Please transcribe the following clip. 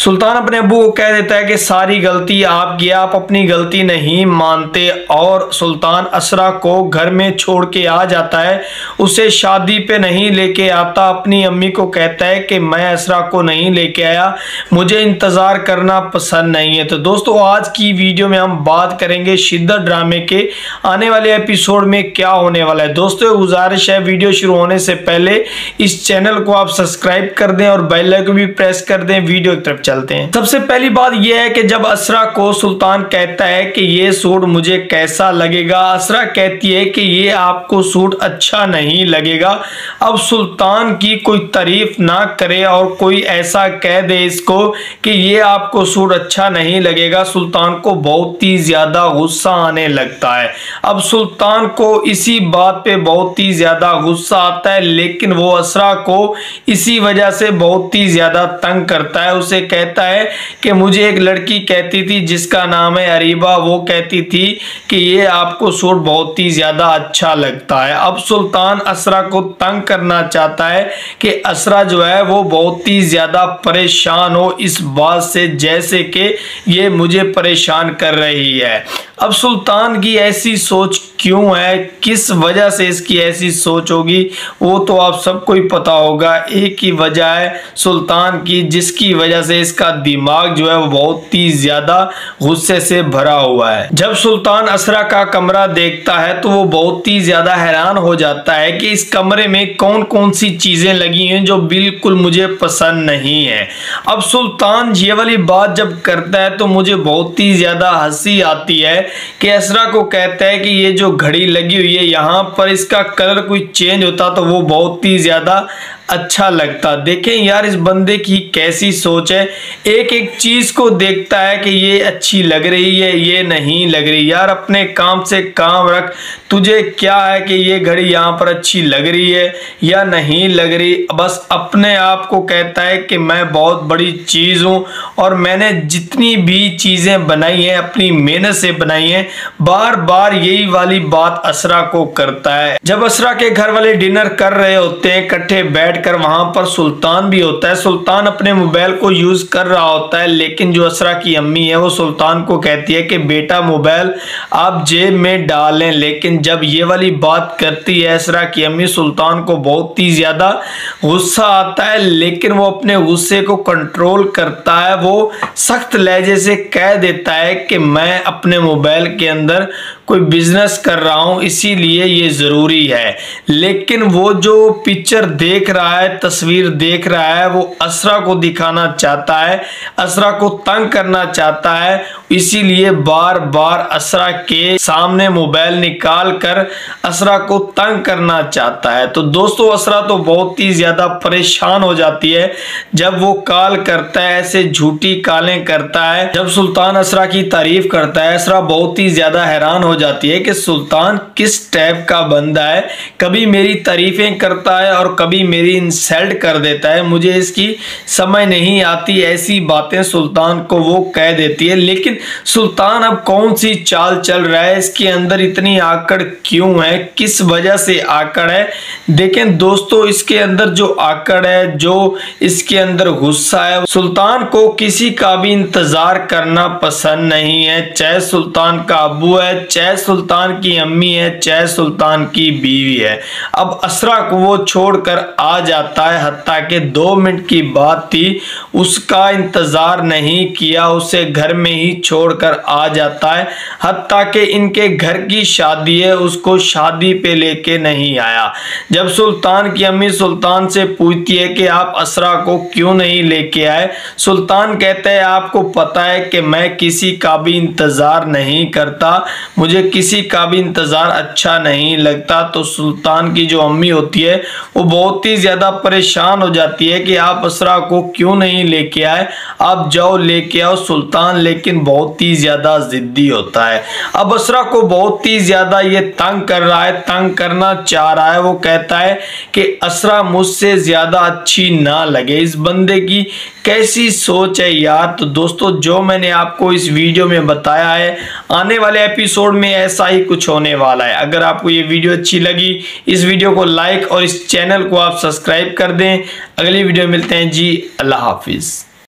सुल्तान अपने अबू को कह देता है कि सारी गलती आपकी, आप अपनी गलती नहीं मानते और सुल्तान असरा को घर में छोड़ के आ जाता है। उसे शादी पे नहीं लेके आता, अपनी अम्मी को कहता है कि मैं असरा को नहीं लेके आया, मुझे इंतज़ार करना पसंद नहीं है। तो दोस्तों, आज की वीडियो में हम बात करेंगे शिद्दत ड्रामे के आने वाले एपिसोड में क्या होने वाला है। दोस्तों गुजारिश है, वीडियो शुरू होने से पहले इस चैनल को आप सब्सक्राइब कर दें और बेल को भी प्रेस कर दें। वीडियो की तरफ़ चलते हैं। सबसे पहली बात यह है कि जब असरा को सुल्तान कहता है कि ये सूट मुझे कैसा लगेगा, असरा कहती है कि ये आपको सूट अच्छा नहीं लगेगा। अब सुल्तान की कोई तारीफ़ ना करे और कोई ऐसा कह दे इसको कि ये आपको सूट अच्छा नहीं लगेगा। सुल्तान को बहुत ही ज़्यादा गुस्सा आने लगता है। अब सुल्तान को इसी बात पे बहुत ही ज़्यादा गुस्सा आता है, लेकिन वो असरा को इसी वजह से बहुत ही ज़्यादा तंग करता है। उसे कहता है कि मुझे एक लड़की कहती थी, जिसका नाम है अरीबा। वो कहती थी कि ये आपको सूट बहुत ही ज़्यादा अच्छा लगता है। अब सुल्तान असरा को तंग करना चाहता है कि असरा जो है, वो बहुत ही ज़्यादा परेशान हो इस बात से, जैसे कि ये मुझे परेशान कर रही है। अब सुल्तान की ऐसी सोच क्यों है? किस वजह से इसकी ऐसी सोच होगी? वो तो आप सबको ही पता होगा। एक ही वजह है सुल्तान की, जिसकी वजह से इसका दिमाग जो है वो बहुत ही ज़्यादा गुस्से से भरा हुआ है। जब सुल्तान असरा का कमरा देखता है तो वो बहुत ही ज़्यादा हैरान हो जाता है कि इस कमरे में कौन कौन सी चीज़ें लगी हैं जो बिल्कुल मुझे पसंद नहीं है। अब सुल्तान ये वाली बात जब करता है तो मुझे बहुत ही ज़्यादा हँसी आती है कि असरा को कहता है कि ये जो घड़ी लगी हुई है, यहाँ पर इसका कलर कोई चेंज होता तो वो बहुत ही ज़्यादा अच्छा लगता। देखें यार, इस बंदे की कैसी सोच है। एक एक चीज़ को देखता है कि ये अच्छी लग रही है, ये नहीं लग रही। यार, अपने काम से काम रख। तुझे क्या है कि ये घड़ी यहाँ पर अच्छी लग रही है या नहीं लग रही? बस अपने आप को कहता है कि मैं बहुत बड़ी चीज़ हूँ और मैंने जितनी भी चीज़ें बनाई हैं, अपनी मेहनत से बनाई हैं बार बार यही वाली बात असरा को करता है। जब असरा के घर वाले डिनर कर रहे होते हैं, इकट्ठे बैठ बैठकर वहाँ पर सुल्तान भी होता है। सुल्तान अपने मोबाइल को यूज़ कर रहा होता है, लेकिन जो असरा की अम्मी है, वो सुल्तान को कहती है कि, बेटा, मोबाइल आप जेब में डालें। लेकिन जब ये वाली बात करती है असरा की अम्मी, सुल्तान को बहुत ही ज़्यादा गुस्सा आता है, लेकिन वो अपने गुस्से को कंट्रोल करता है। वो सख्त लहजे से कह देता है कि, मैं अपने मोबाइल के अंदर कोई बिज़नेस कर रहा हूँ, इसीलिए ये ज़रूरी है। लेकिन वो जो पिक्चर देख रहा है, तस्वीर देख रहा है, वो असरा को दिखाना चाहता है, असरा को तंग करना चाहता है, इसीलिए बार बार असरा के सामने मोबाइल निकाल कर असरा को तंग करना चाहता है। तो दोस्तों, असरा तो बहुत ही ज़्यादा परेशान हो जाती है। जब वो कॉल करता है, ऐसे झूठी कालें करता है, जब सुल्तान असरा की तारीफ़ करता है, असरा बहुत ही ज़्यादा हैरान हो जाती है कि सुल्तान किस टाइप का बंदा है, कभी मेरी तारीफें करता है और कभी मेरी इंसल्ट कर देता है। मुझे इसकी समझ नहीं आती, ऐसी बातें सुल्तान को वो कह देती है। लेकिन सुल्तान अब कौन सी चाल चल रहा है? इसके अंदर इतनी आकड़ क्यों है? किस वजह से आकड़ है? देखें दोस्तों, इसके अंदर जो आकड़ है, जो इसके अंदर गुस्सा है, सुल्तान को किसी का भी इंतज़ार करना पसंद नहीं है। चाहे सुल्तान का अबू है, चाहे चाहे सुल्तान की अम्मी है चाहे सुल्तान की बीवी है। अब असरा को वो छोड़कर आ जाता है, हत्या के दो मिनट की बात थी। उसका इंतज़ार नहीं किया, उसे घर में ही छोड़कर आ जाता है। हत्या के इनके घर की शादी है, उसको शादी पे लेके नहीं आया। जब सुल्तान की अम्मी सुल्तान से पूछती है कि आप असरा को क्यों नहीं लेके आए, सुल्तान कहते हैं, आपको पता है कि मैं किसी का भी इंतज़ार नहीं करता। मुझे मुझे किसी का भी इंतज़ार अच्छा नहीं लगता तो सुल्तान की जो अम्मी होती है, वो बहुत ही ज़्यादा परेशान हो जाती है कि आप असरा को क्यों नहीं लेके आए? आप जाओ, लेके आओ सुल्तान, लेकिन बहुत ही ज़्यादा ज़िद्दी होता है। अब असरा को बहुत ही ज़्यादा ये तंग कर रहा है, तंग करना चाह रहा है। वो कहता है कि असरा मुझसे ज़्यादा अच्छी ना लगे। इस बंदे की कैसी सोच है यार? तो दोस्तों, जो मैंने आपको इस वीडियो में बताया है, आने वाले एपिसोड में ऐसा ही कुछ होने वाला है। अगर आपको ये वीडियो अच्छी लगी, इस वीडियो को लाइक और इस चैनल को आप सब्सक्राइब कर दें। अगली वीडियो मिलते हैं। जी, अल्लाह हाफिज़।